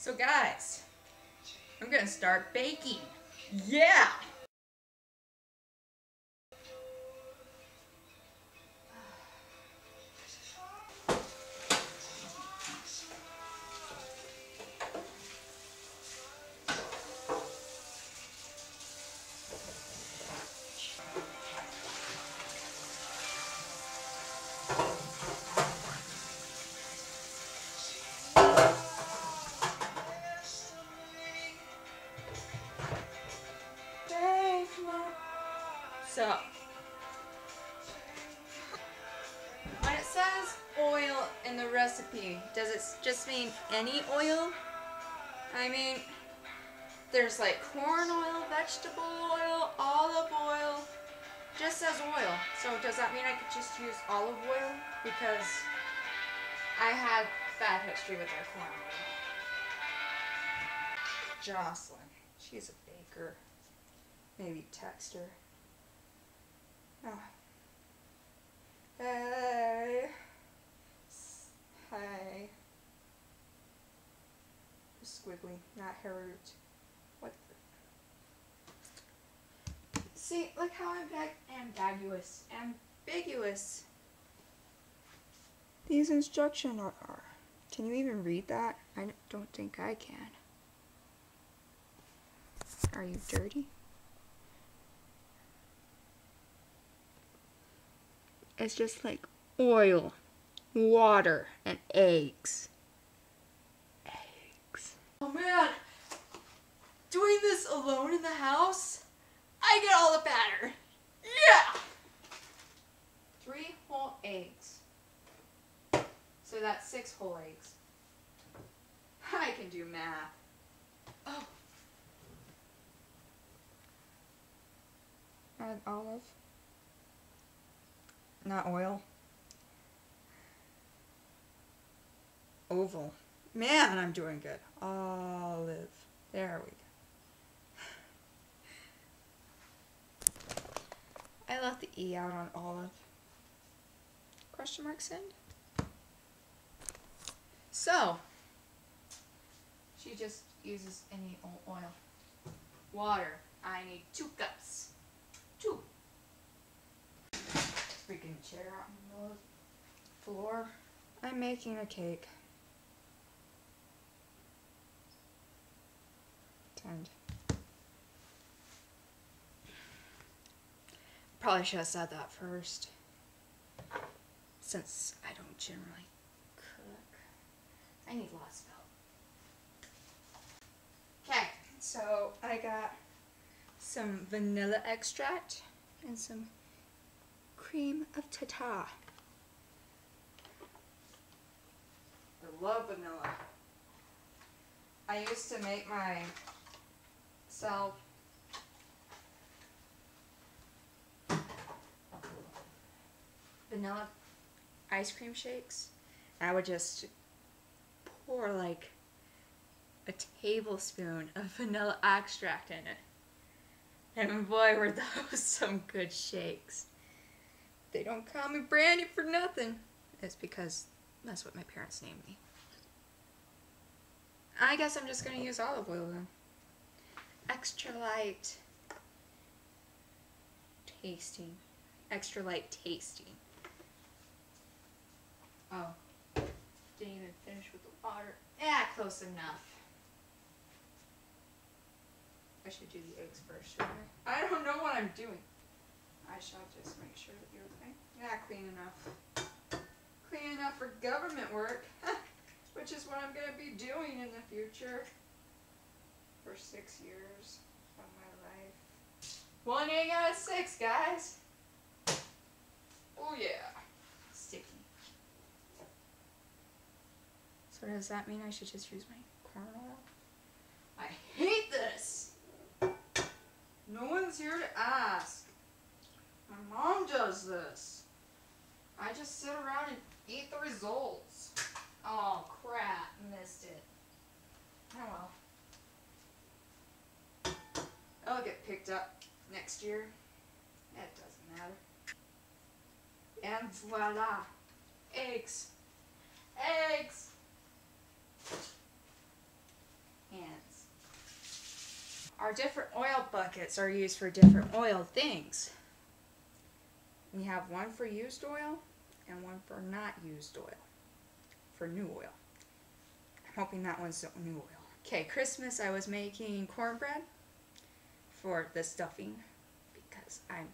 So guys, I'm gonna start baking. Yeah! Does it just mean any oil? I mean, there's like corn oil, vegetable oil, olive oil, just says oil. So does that mean I could just use olive oil? Because I had bad history with their corn oil. Jocelyn, she's a baker. Maybe text her. Oh. Ah. Hey. Uh, S- Hey. Squiggly, not Harriet. What? See, look how ambig- ambiguous. Ambiguous. These instructions are, are. Can you even read that? I don't think I can. Are you dirty? It's just like oil, water, and eggs. Eggs. Oh man! Doing this alone in the house? I get all the batter. Yeah! Three whole eggs. So that's six whole eggs. I can do math. Oh. Add olive. Not oil. Oval. Man, I'm doing good. Olive. There we go. I left the E out on olive. Question mark send? So, she just uses any oil. Water. I need two cups. Two freaking chair out of the floor. I'm making a cake. Turned. Probably should have said that first. Since I don't generally cook. I need lots of help. Okay, so I got some vanilla extract and some cream of tartar. I love vanilla. I used to make my self vanilla ice cream shakes. I would just pour like a tablespoon of vanilla extract in it. And boy, were those some good shakes. They don't call me Brandy for nothing. It's because that's what my parents named me. I guess I'm just gonna use olive oil then. Extra light tasting. Extra light tasting. Oh. Didn't even finish with the water. Yeah, close enough. I should do the eggs first, shouldn't I? I don't know what I'm doing. I shall just make sure that you're okay. Yeah, clean enough. Clean enough for government work, which is what I'm going to be doing in the future for six years of my life. One egg out of six, guys. Oh yeah, sticky. So does that mean I should just use my corn oil? I hate this. No one's here to ask. My mom does this. I just sit around and eat the results. Oh crap, missed it. Oh well. I'll get picked up next year. It doesn't matter. And voila. Eggs. Eggs. Hands. Our different oil buckets are used for different oil things. We have one for used oil and one for not used oil, for new oil. I'm hoping that one's new oil. Okay, Christmas I was making cornbread for the stuffing because I'm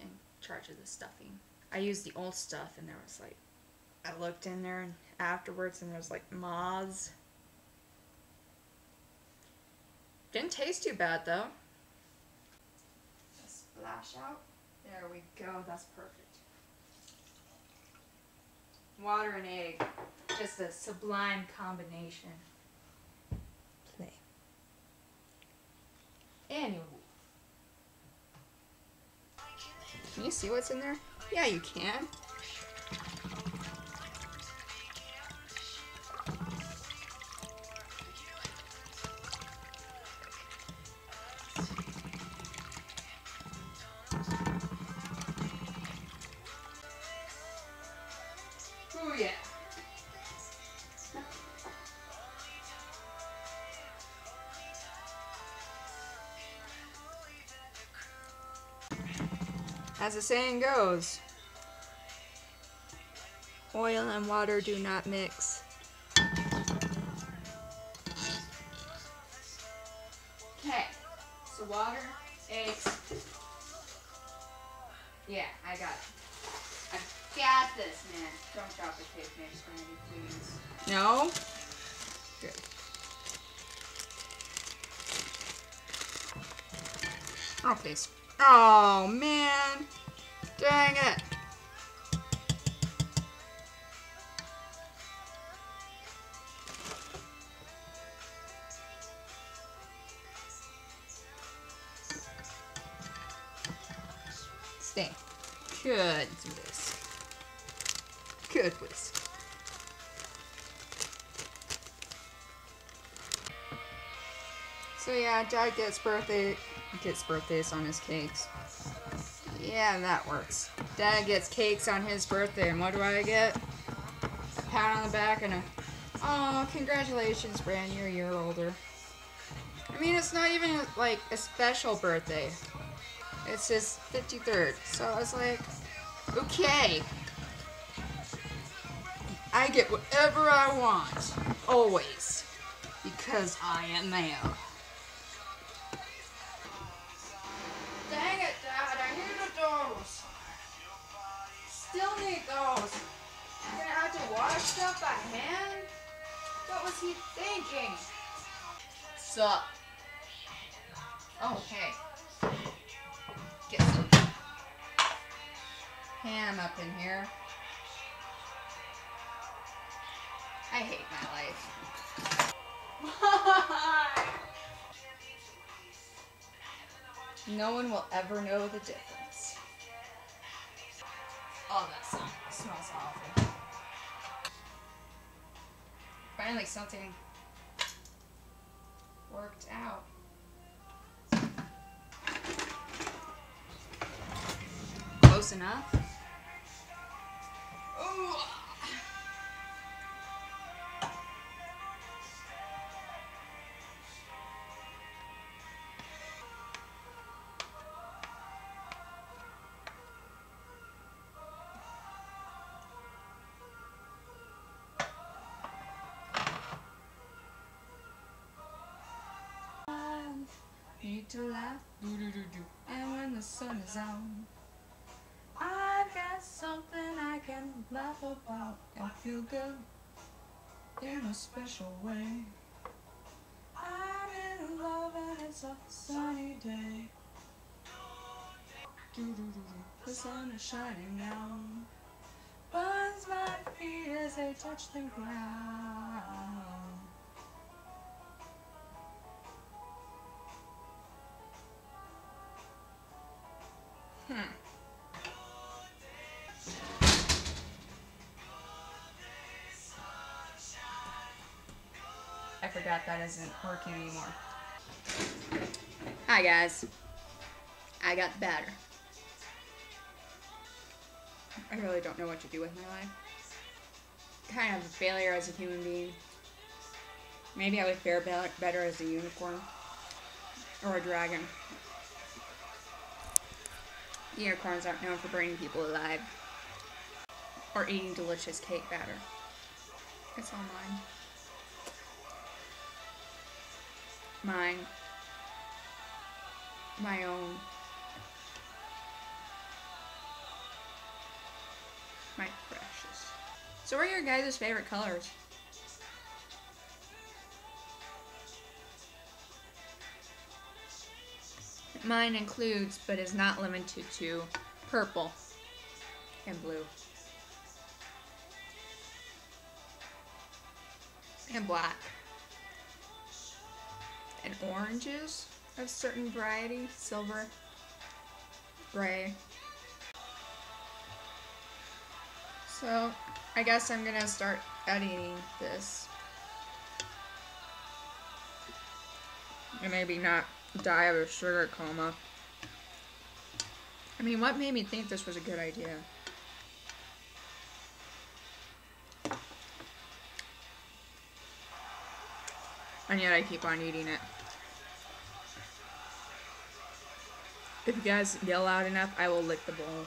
in charge of the stuffing. I used the old stuff and there was like, I looked in there and afterwards and there was like moths. Didn't taste too bad though. Just splash out. There we go, that's perfect. Water and egg, just a sublime combination. Play. Anyway. Can you see what's in there? Yeah, you can. As the saying goes, oil and water do not mix. Okay, so water, eggs. Yeah, I got it. I got this, man. Don't drop the cake mix, Randy, please. No? Good. Oh, please. Oh, man. Dang it. Stay. Good whisk. Good whisk. So yeah, Dad gets birthday gets birthdays on his cakes. Yeah, that works. Dad gets cakes on his birthday, and what do I get? A pat on the back and a, oh, congratulations, Brand, you're a year older. I mean, it's not even like a special birthday. It's his 53rd, so I was like, okay. I get whatever I want, always, because I am male. Still need those. I'm gonna have to wash stuff by hand? What was he thinking? Sup? Oh, hey. Get some ham up in here. I hate my life. Why? No one will ever know the difference. Oh, that song smells awful. Finally, something worked out. Close enough. Ooh. Need to laugh, do do do do. And when the sun is out, I've got something I can laugh about and feel good in a special way. I'm in love and it's a sunny day. Do do do do. The sun is shining now. Burns my feet as they touch the ground. Forgot that isn't working anymore. Hi guys. I got better. I really don't know what to do with my life. Kind of a failure as a human being. Maybe I would fare better as a unicorn. Or a dragon. Unicorns aren't known for bringing people alive. Or eating delicious cake batter. It's all mine. Mine. My own. My precious. So what are your guys' favorite colors? Mine includes, but is not limited to, purple and blue. And black. And oranges of certain variety, silver, gray. So, I guess I'm gonna start editing this. And maybe not die of a sugar coma. I mean, what made me think this was a good idea? And yet I keep on eating it. If you guys yell loud enough, I will lick the bowl.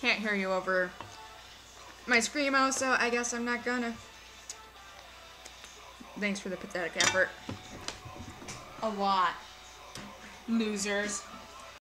Can't hear you over my screamo, so I guess I'm not gonna. Thanks for the pathetic effort. A lot. Losers.